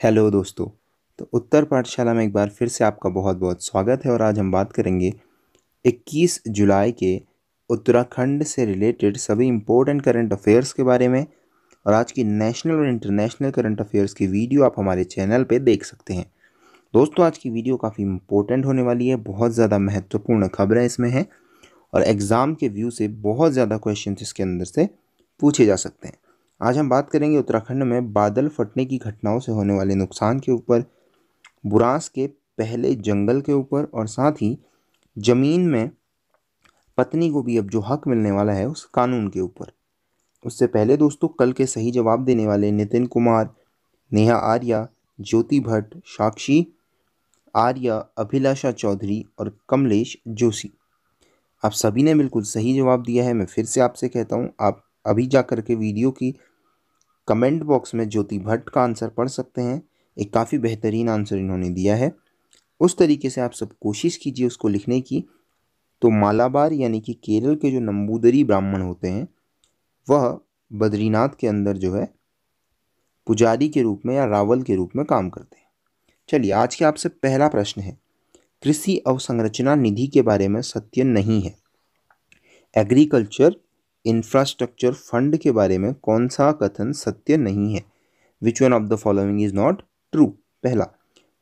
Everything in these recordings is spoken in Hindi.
हेलो दोस्तों तो उत्तर पाठशाला में एक बार फिर से आपका बहुत बहुत स्वागत है और आज हम बात करेंगे 21 जुलाई के उत्तराखंड से रिलेटेड सभी इम्पोर्टेंट करंट अफेयर्स के बारे में और आज की नेशनल और इंटरनेशनल करंट अफेयर्स की वीडियो आप हमारे चैनल पे देख सकते हैं। दोस्तों, आज की वीडियो काफ़ी इम्पोर्टेंट होने वाली है, बहुत ज़्यादा महत्वपूर्ण खबरें इसमें हैं और एग्ज़ाम के व्यू से बहुत ज़्यादा क्वेश्चन इसके अंदर से पूछे जा सकते हैं। आज हम बात करेंगे उत्तराखंड में बादल फटने की घटनाओं से होने वाले नुकसान के ऊपर, बुरास के पहले जंगल के ऊपर और साथ ही ज़मीन में पत्नी को भी अब जो हक मिलने वाला है उस कानून के ऊपर। उससे पहले दोस्तों, कल के सही जवाब देने वाले नितिन कुमार, नेहा आर्या, ज्योति भट्ट, साक्षी आर्या, अभिलाषा चौधरी और कमलेश जोशी। आप सभी ने बिल्कुल सही जवाब दिया है। मैं फिर से आपसे कहता हूँ, आप अभी जा कर के वीडियो की कमेंट बॉक्स में ज्योति भट्ट का आंसर पढ़ सकते हैं। एक काफ़ी बेहतरीन आंसर इन्होंने दिया है। उस तरीके से आप सब कोशिश कीजिए उसको लिखने की। तो मालाबार यानी कि केरल के जो नंबूदरी ब्राह्मण होते हैं, वह बद्रीनाथ के अंदर जो है, पुजारी के रूप में या रावल के रूप में काम करते हैं। चलिए, आज के आपसे पहला प्रश्न है। कृषि अवसंरचना निधि के बारे में सत्य नहीं है। एग्रीकल्चर इंफ्रास्ट्रक्चर फंड के बारे में कौन सा कथन सत्य नहीं है? Which one of the following is not true पहला,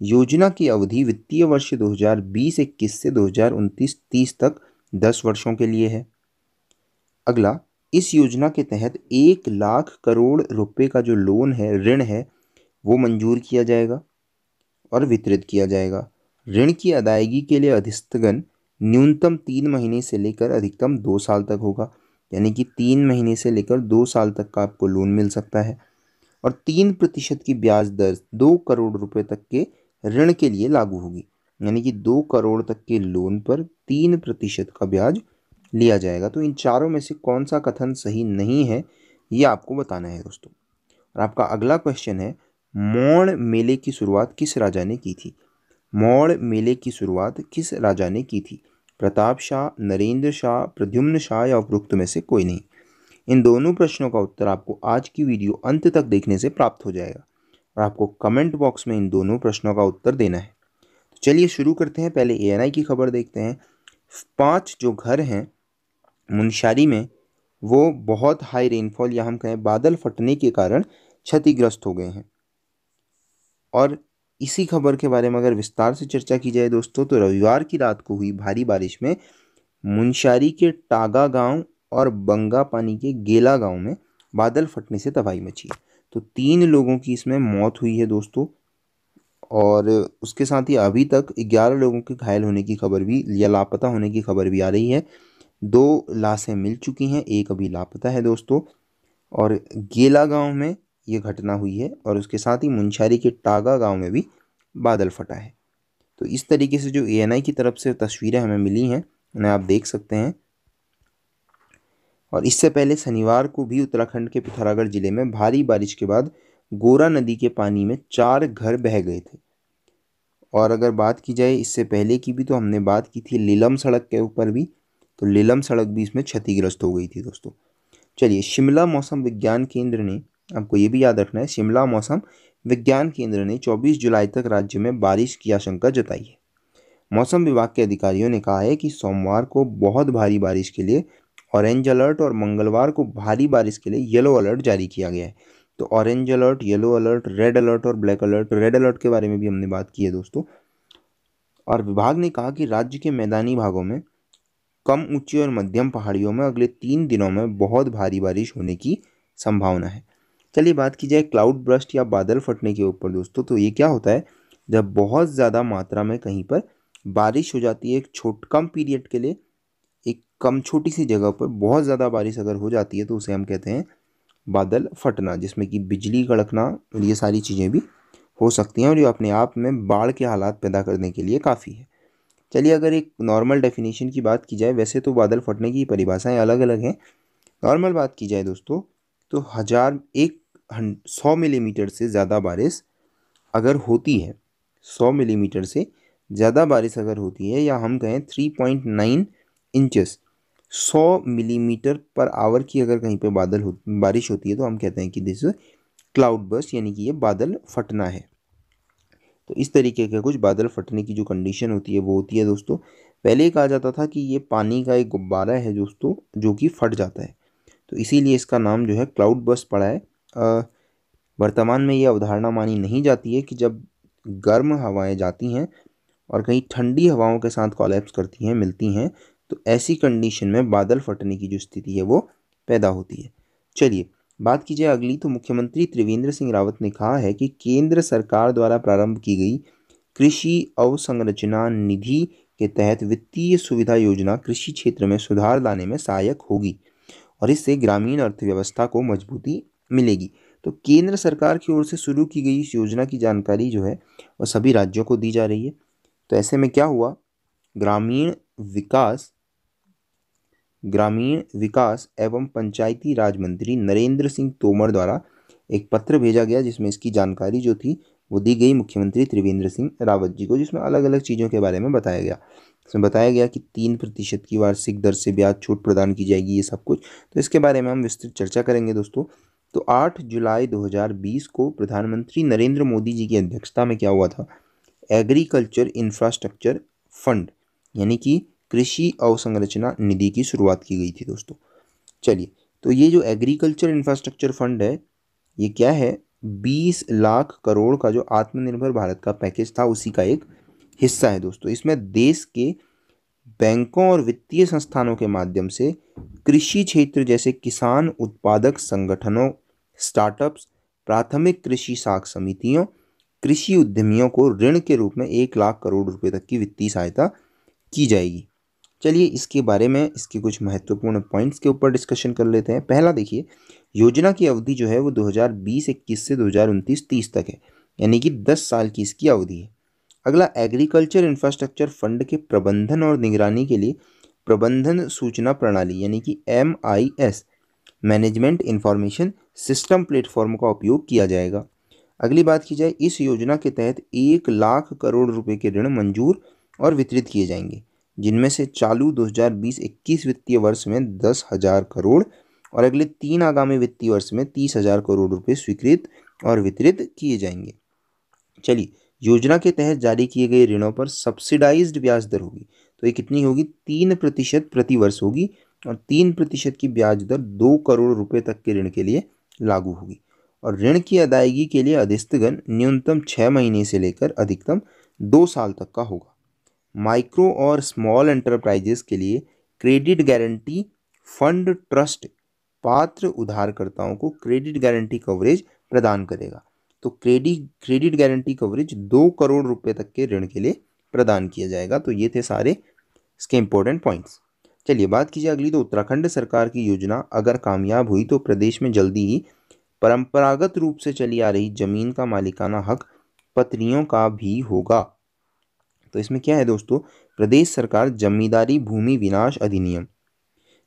योजना की अवधि वित्तीय वर्ष 2020-21 से 2029-30 तक 10 वर्षों के लिए है। अगला, इस योजना के तहत एक लाख करोड़ रुपए का जो लोन है, ऋण है, वो मंजूर किया जाएगा और वितरित किया जाएगा। ऋण की अदायगी के लिए अधिस्थगन न्यूनतम तीन महीने से लेकर अधिकतम दो साल तक होगा। यानी कि तीन महीने से लेकर दो साल तक का आपको लोन मिल सकता है। और तीन प्रतिशत की ब्याज दर दो करोड़ रुपए तक के ऋण के लिए लागू होगी। यानी कि दो करोड़ तक के लोन पर तीन प्रतिशत का ब्याज लिया जाएगा। तो इन चारों में से कौन सा कथन सही नहीं है, ये आपको बताना है दोस्तों। और आपका अगला क्वेश्चन है मौण मेले की शुरुआत किस राजा ने की थी? मौड़ मेले की शुरुआत किस राजा ने की थी? प्रताप शाह, नरेंद्र शाह, प्रद्युम्न शाह या उपरुक्त में से कोई नहीं। इन दोनों प्रश्नों का उत्तर आपको आज की वीडियो अंत तक देखने से प्राप्त हो जाएगा और आपको कमेंट बॉक्स में इन दोनों प्रश्नों का उत्तर देना है। तो चलिए शुरू करते हैं। पहले ए की खबर देखते हैं। पाँच जो घर हैं मुनशारी में, वो बहुत हाई रेनफॉल या हम कहें बादल फटने के कारण क्षतिग्रस्त हो गए हैं। और इसी खबर के बारे में अगर विस्तार से चर्चा की जाए दोस्तों तो रविवार की रात को हुई भारी बारिश में मुंशारी के टागा गाँव और बंगा पानी के गेला गाँव में बादल फटने से तबाही मची तो तीन लोगों की इसमें मौत हुई है दोस्तों और उसके साथ ही अभी तक ग्यारह लोगों के घायल होने की खबर भी या लापता होने की खबर भी आ रही है। दो लाशें मिल चुकी हैं, एक अभी लापता है दोस्तों और गेला गाँव में ये घटना हुई है और उसके साथ ही मुंशारी के टागा गाँव में भी बादल फटा है। तो इस तरीके से जो ए की तरफ़ से तस्वीरें हमें मिली हैं, उन्हें आप देख सकते हैं। और इससे पहले शनिवार को भी उत्तराखंड के पिथौरागढ़ ज़िले में भारी बारिश के बाद गोरा नदी के पानी में चार घर बह गए थे। और अगर बात की जाए इससे पहले की भी तो हमने बात की थी लीलम सड़क के ऊपर भी तो लीलम सड़क भी इसमें क्षतिग्रस्त हो गई थी दोस्तों। चलिए शिमला मौसम विज्ञान केंद्र ने आपको ये भी याद रखना है, शिमला मौसम विज्ञान केंद्र ने 24 जुलाई तक राज्य में बारिश की आशंका जताई है। मौसम विभाग के अधिकारियों ने कहा है कि सोमवार को बहुत भारी बारिश के लिए ऑरेंज अलर्ट और मंगलवार को भारी बारिश के लिए येलो अलर्ट जारी किया गया है। तो orange alert, yellow alert, red alert और ब्लैक अलर्ट, रेड अलर्ट के बारे में भी हमने बात की है दोस्तों। और विभाग ने कहा कि राज्य के मैदानी भागों में कम ऊँची और मध्यम पहाड़ियों में अगले तीन दिनों में बहुत भारी बारिश होने की संभावना है। चलिए बात की जाए क्लाउड ब्रस्ट या बादल फटने के ऊपर दोस्तों तो ये क्या होता है? जब बहुत ज़्यादा मात्रा में कहीं पर बारिश हो जाती है, एक छोट, कम पीरियड के लिए, एक कम छोटी सी जगह पर बहुत ज़्यादा बारिश अगर हो जाती है तो उसे हम कहते हैं बादल फटना, जिसमें कि बिजली कड़कना और ये सारी चीज़ें भी हो सकती हैं और ये अपने आप में बाढ़ के हालात पैदा करने के लिए काफ़ी है। चलिए अगर एक नॉर्मल डेफिनेशन की बात की जाए, वैसे तो बादल फटने की परिभाषाएँ अलग अलग हैं। नॉर्मल बात की जाए दोस्तों तो हज़ार, एक सौ मिलीमीटर से ज़्यादा बारिश अगर होती है, सौ मिलीमीटर से ज़्यादा बारिश अगर होती है, या हम कहें थ्री पॉइंट नाइन इंचेस सौ मिलीमीटर पर आवर की अगर कहीं पे बादल हो, बारिश होती है तो हम कहते हैं कि दिस क्लाउड बस यानी कि ये बादल फटना है। तो इस तरीके के कुछ बादल फटने की जो कंडीशन होती है, वो होती है दोस्तों। पहले कहा जाता था कि ये पानी का एक गुब्बारा है दोस्तों, जो कि फट जाता है। तो इसीलिए इसका नाम जो है क्लाउड बस्ट पड़ा है। वर्तमान में ये अवधारणा मानी नहीं जाती है कि जब गर्म हवाएँ जाती हैं और कहीं ठंडी हवाओं के साथ कॉलेप्स करती हैं, मिलती हैं तो ऐसी कंडीशन में बादल फटने की जो स्थिति है, वो पैदा होती है। चलिए, बात की जाए अगली तो मुख्यमंत्री त्रिवेंद्र सिंह रावत ने कहा है कि केंद्र सरकार द्वारा प्रारंभ की गई कृषि अवसंरचना निधि के तहत वित्तीय सुविधा योजना कृषि क्षेत्र में सुधार लाने में सहायक होगी और इससे ग्रामीण अर्थव्यवस्था को मजबूती मिलेगी। तो केंद्र सरकार की ओर से शुरू की गई इस योजना की जानकारी जो है, वह सभी राज्यों को दी जा रही है। तो ऐसे में क्या हुआ? ग्रामीण विकास ग्रामीण विकास एवं पंचायती राज मंत्री नरेंद्र सिंह तोमर द्वारा एक पत्र भेजा गया जिसमें इसकी जानकारी जो थी, वो दी गई मुख्यमंत्री त्रिवेंद्र सिंह रावत जी को, जिसमें अलग अलग चीज़ों के बारे में बताया गया। इसमें बताया गया कि तीन प्रतिशत की वार्षिक दर से ब्याज छूट प्रदान की जाएगी, ये सब कुछ। तो इसके बारे में हम विस्तृत चर्चा करेंगे दोस्तों। तो 8 जुलाई 2020 को प्रधानमंत्री नरेंद्र मोदी जी की अध्यक्षता में क्या हुआ था? एग्रीकल्चर इंफ्रास्ट्रक्चर फंड, यानी कि कृषि अवसंरचना निधि की शुरुआत की गई थी दोस्तों। चलिए तो ये जो एग्रीकल्चर इंफ्रास्ट्रक्चर फंड है, ये क्या है? बीस लाख करोड़ का जो आत्मनिर्भर भारत का पैकेज था, उसी का एक हिस्सा है दोस्तों। इसमें देश के बैंकों और वित्तीय संस्थानों के माध्यम से कृषि क्षेत्र जैसे किसान उत्पादक संगठनों स्टार्टअप्स, प्राथमिक कृषि साख समितियों, कृषि उद्यमियों को ऋण के रूप में एक लाख करोड़ रुपए तक की वित्तीय सहायता की जाएगी। चलिए इसके बारे में इसके कुछ महत्वपूर्ण पॉइंट्स के ऊपर डिस्कशन कर लेते हैं। पहला देखिए, योजना की अवधि जो है वो 2020-21 से 2029-30 तक है, यानी कि 10 साल की इसकी अवधि है। अगला एग्रीकल्चर इंफ्रास्ट्रक्चर फंड के प्रबंधन और निगरानी के लिए प्रबंधन सूचना प्रणाली, यानी कि M I S management information system platform का उपयोग किया जाएगा। अगली बात की जाए, इस योजना के तहत एक लाख करोड़ रुपए के ऋण मंजूर और वितरित किए जाएँगे, जिनमें से चालू 2020-21 वित्तीय वर्ष में दस हज़ार करोड़ और अगले तीन आगामी वित्तीय वर्ष में तीस हज़ार करोड़ रुपए स्वीकृत और वितरित किए जाएँगे। चलिए, योजना के तहत जारी किए गए ऋणों पर सब्सिडाइज्ड ब्याज दर होगी तो ये कितनी होगी? तीन प्रतिशत प्रतिवर्ष होगी और तीन प्रतिशत की ब्याज दर दो करोड़ रुपए तक के ऋण के लिए लागू होगी। और ऋण की अदायगी के लिए अधिस्थगन न्यूनतम छः महीने से लेकर अधिकतम दो साल तक का होगा। माइक्रो और स्मॉल एंटरप्राइजेस के लिए क्रेडिट गारंटी फंड ट्रस्ट पात्र उधारकर्ताओं को क्रेडिट गारंटी कवरेज प्रदान करेगा। तो क्रेडिट क्रेडिट गारंटी कवरेज दो करोड़ रुपए तक के ऋण के लिए प्रदान किया जाएगा। तो ये थे सारे इसके इंपॉर्टेंट पॉइंट्स चलिए बात कीजिए अगली तो उत्तराखंड सरकार की योजना अगर कामयाब हुई तो प्रदेश में जल्दी ही परंपरागत रूप से चली आ रही ज़मीन का मालिकाना हक पत्नियों का भी होगा। तो इसमें क्या है दोस्तों? प्रदेश सरकार जमींदारी भूमि विनाश अधिनियम,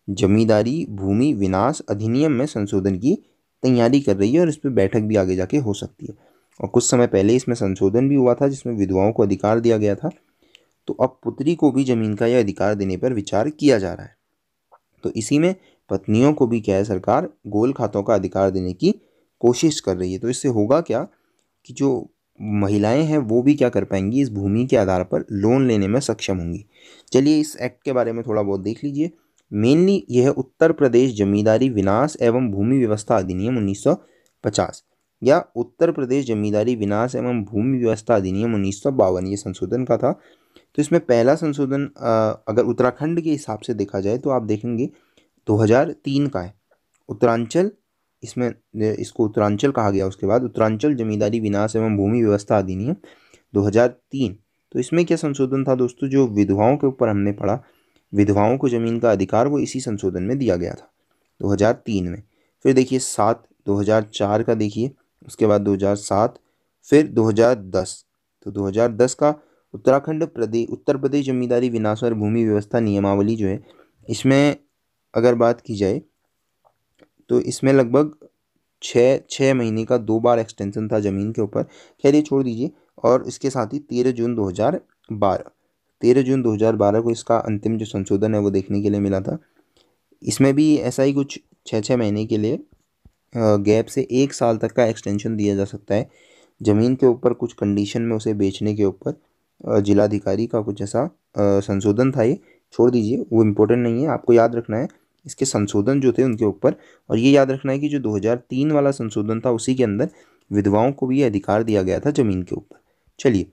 जमींदारी भूमि विनाश अधिनियम में संशोधन की तैयारी कर रही है और इस पर बैठक भी आगे जाके हो सकती है। और कुछ समय पहले इसमें संशोधन भी हुआ था जिसमें विधवाओं को अधिकार दिया गया था। तो अब पुत्री को भी ज़मीन का यह अधिकार देने पर विचार किया जा रहा है। तो इसी में पत्नियों को भी क्या है सरकार गोल खातों का अधिकार देने की कोशिश कर रही है। तो इससे होगा क्या कि जो महिलाएँ हैं, वो भी क्या कर पाएँगी? इस भूमि के आधार पर लोन लेने में सक्षम होंगी। चलिए इस एक्ट के बारे में थोड़ा बहुत देख लीजिए। मेनली यह उत्तर प्रदेश जमींदारी विनाश एवं भूमि व्यवस्था अधिनियम 1950 या उत्तर प्रदेश जमींदारी विनाश एवं भूमि व्यवस्था अधिनियम उन्नीस ये संशोधन का था। तो इसमें पहला संशोधन अगर उत्तराखंड के हिसाब से देखा जाए तो आप देखेंगे 2003 का है। उत्तरांचल, इसमें इसको उत्तरांचल कहा गया, उसके बाद उत्तरांचल, जमींदारी, विनाश एवं भूमि व्यवस्था अधिनियम 2003 तो इसमें क्या संशोधन था दोस्तों? जो विधवाओं के ऊपर हमने पढ़ा, विधवाओं को ज़मीन का अधिकार वो इसी संशोधन में दिया गया था 2003 में। फिर देखिए सात 2004 का देखिए, उसके बाद 2007 फिर 2010 तो 2010 का उत्तराखंड प्रदेश उत्तर प्रदेश जमींदारी विनाश और भूमि व्यवस्था नियमावली जो है, इसमें अगर बात की जाए तो इसमें लगभग छः छः महीने का दो बार एक्सटेंशन था ज़मीन के ऊपर। खैर, ये छोड़ दीजिए। और इसके साथ ही तेरह जून दो हज़ार बारह, तेरह जून दो हज़ार बारह को इसका अंतिम जो संशोधन है वो देखने के लिए मिला था। इसमें भी ऐसा ही कुछ छः छः महीने के लिए गैप से एक साल तक का एक्सटेंशन दिया जा सकता है। ज़मीन के ऊपर कुछ कंडीशन में उसे बेचने के ऊपर। जिलाधिकारी का कुछ ऐसा संशोधन था ये, छोड़ दीजिए, वो इम्पोर्टेंट नहीं है, आपको याद रखना है, इसके संशोधन जो थे उनके ऊपर, और ये याद रखना है कि जो 2003 वाला संशोधन था, उसी के अंदर विधवाओं को भी अधिकार दिया गया था ज़मीन के ऊपर। चलिए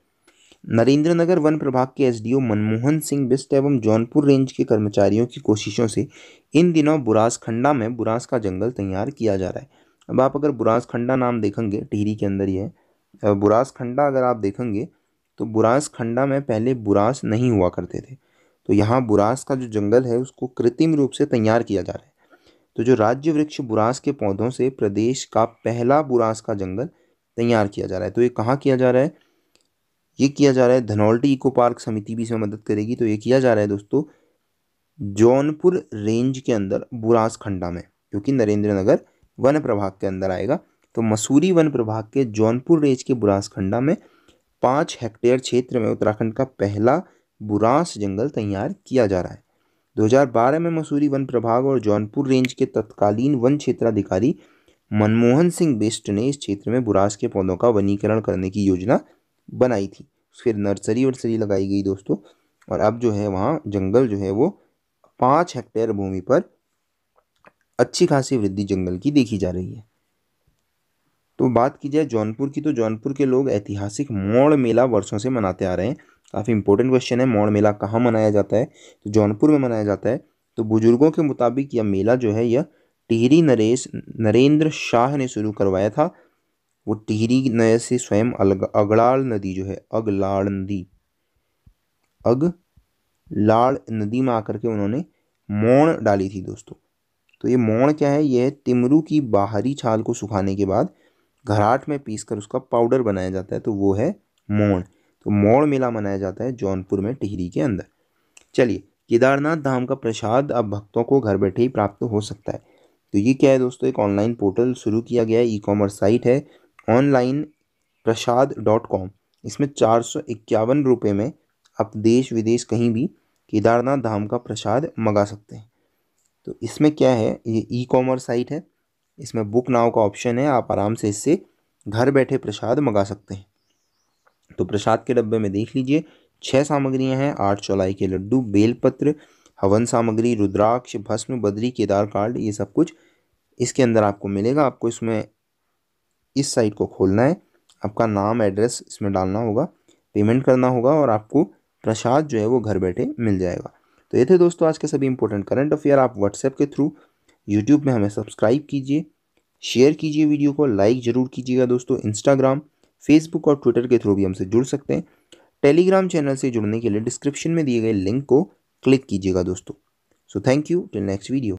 नरेंद्र नगर वन प्रभाग के एसडीओ मनमोहन सिंह बिस्ट एवं जौनपुर रेंज के कर्मचारियों की कोशिशों से इन दिनों बुरास खंडा में बुरास का जंगल तैयार किया जा रहा है। अब आप अगर बुरास खंडा नाम देखेंगे, टिहरी के अंदर ही है बुरास खंडा अगर आप देखेंगे तो बुरास खंडा में पहले बुरास नहीं हुआ करते थे। तो यहाँ बुरास का जो जंगल है, उसको कृत्रिम रूप से तैयार किया जा रहा है। तो जो राज्य वृक्ष बुरास के पौधों से प्रदेश का पहला बुरास का जंगल तैयार किया जा रहा है। तो ये कहाँ किया जा रहा है? ये किया जा रहा है धनौल्टी इको पार्क समिति भी इसमें मदद करेगी। तो ये किया जा रहा है दोस्तों, जौनपुर रेंज के अंदर बुरास खंडा में क्योंकि नरेंद्र नगर वन प्रभाग के अंदर आएगा। तो मसूरी वन प्रभाग के जौनपुर रेंज के बुरास खंडा में पाँच हेक्टेयर क्षेत्र में उत्तराखंड का पहला बुरास जंगल तैयार किया जा रहा है। 2012 में मसूरी वन प्रभाग और जौनपुर रेंज के तत्कालीन वन क्षेत्राधिकारी मनमोहन सिंह बेस्ट ने इस क्षेत्र में बुरास के पौधों का वनीकरण करने की योजना बनाई थी। फिर नर्सरी वर्सरी लगाई गई दोस्तों, और अब जो है वहाँ जंगल जो है वो पाँच हेक्टेयर भूमि पर अच्छी खासी वृद्धि जंगल की देखी जा रही है। तो बात की जाए जौनपुर की तो जौनपुर के लोग ऐतिहासिक मोड़ मेला वर्षों से मनाते आ रहे हैं। काफ़ी इंपॉर्टेंट क्वेश्चन है, मोड़ मेला कहाँ मनाया जाता है? तो जौनपुर में मनाया जाता है। तो बुज़ुर्गों के मुताबिक यह मेला जो है, यह टिहरी नरेश, नरेंद्र शाह ने शुरू करवाया था। वो टिहरी नए से स्वयं अगड़ाल नदी जो है अगलाड़ नदी अग लाड़ नदी में आकर के उन्होंने मोण डाली थी दोस्तों। तो ये मोण क्या है? यह तिमरू की बाहरी छाल को सुखाने के बाद घराट में पीसकर उसका पाउडर बनाया जाता है तो वो है मोण। तो मोड़ मेला मनाया जाता है जौनपुर में टिहरी के अंदर। चलिए, केदारनाथ धाम का प्रसाद अब भक्तों को घर बैठे ही प्राप्त हो सकता है। तो ये क्या है दोस्तों, एक ऑनलाइन पोर्टल शुरू किया गया है ई कॉमर्स साइट है ऑनलाइन प्रसाद डॉट कॉम इसमें चार सौ इक्यावन रुपये में आप देश विदेश कहीं भी केदारनाथ धाम का प्रसाद मंगा सकते हैं। तो इसमें क्या है, ये ई कॉमर्स साइट है इसमें बुक नाव का ऑप्शन है, आप आराम से इससे घर बैठे प्रसाद मंगा सकते हैं। तो प्रसाद के डब्बे में देख लीजिए छः सामग्रियाँ हैं, आठ चौलाई के लड्डू, बेलपत्र, हवन सामग्री, रुद्राक्ष, भस्म, बद्री, केदार कार्ड ये सब कुछ इसके अंदर आपको मिलेगा। आपको इसमें इस साइट को खोलना है। आपका नाम एड्रेस इसमें डालना होगा पेमेंट करना होगा और आपको प्रसाद जो है वो घर बैठे मिल जाएगा। तो ये थे दोस्तों आज के सभी इंपॉर्टेंट करंट अफेयर आप व्हाट्सएप के थ्रू यूट्यूब में हमें सब्सक्राइब कीजिए शेयर कीजिए वीडियो को लाइक ज़रूर कीजिएगा दोस्तों इंस्टाग्राम फेसबुक और ट्विटर के थ्रू भी हमसे जुड़ सकते हैं। टेलीग्राम चैनल से जुड़ने के लिए डिस्क्रिप्शन में दिए गए लिंक को क्लिक कीजिएगा दोस्तों। So thank you till next video